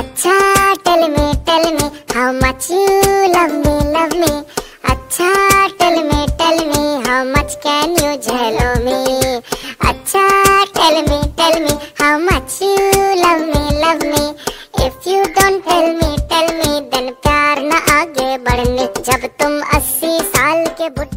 अच्छा tell me tell me how much you love me love me अच्छा tell me tell me how much can you झेलो me अच्छा tell me tell me how much you love me love me if you don't tell me tell me then प्यार ना आगे बढ़ने। जब तुम अस्सी साल के बुढ़